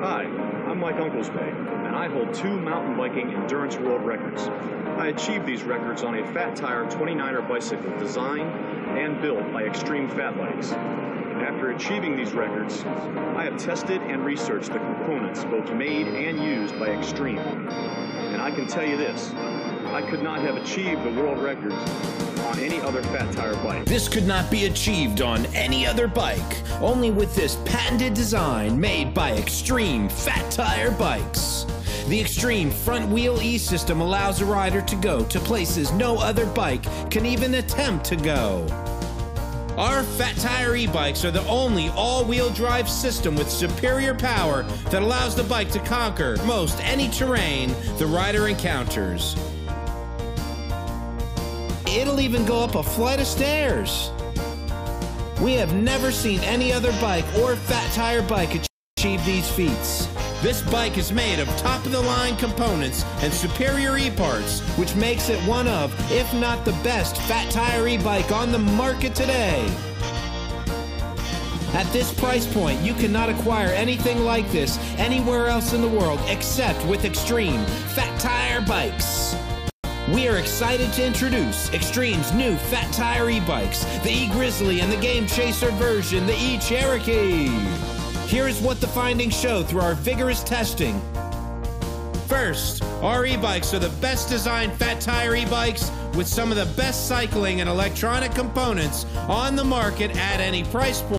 I'm Mike Unklesby, and I hold two mountain biking endurance world records. I achieved these records on a Fat Tire 29er bicycle designed and built by Xtreme Fat Bikes. After achieving these records, I have tested and researched the components both made and used by Xtreme. And I can tell you this, I could not have achieved the world records on any other Fat Tire bike. This could not be achieved on any other bike, only with this patented design made by Xtreme Fat Tire Bikes. The Xtreme front wheel E system allows a rider to go to places no other bike can even attempt to go. Our Fat Tire e-bikes are the only all-wheel drive system with superior power that allows the bike to conquer most any terrain the rider encounters. It'll even go up a flight of stairs. We have never seen any other bike or Fat Tire bike achieve these feats. This bike is made of top of the line components and superior e parts, which makes it one of, if not the best, fat tire e bike on the market today. At this price point, you cannot acquire anything like this anywhere else in the world except with Xtreme Fat Tire Bikes. We are excited to introduce Xtreme's new Fat Tire e bikes, the e Grizzly and the Game Chaser version, the e Cherokee. Here is what the findings show through our vigorous testing. First, our e-bikes are the best designed fat tire e-bikes with some of the best cycling and electronic components on the market at any price point.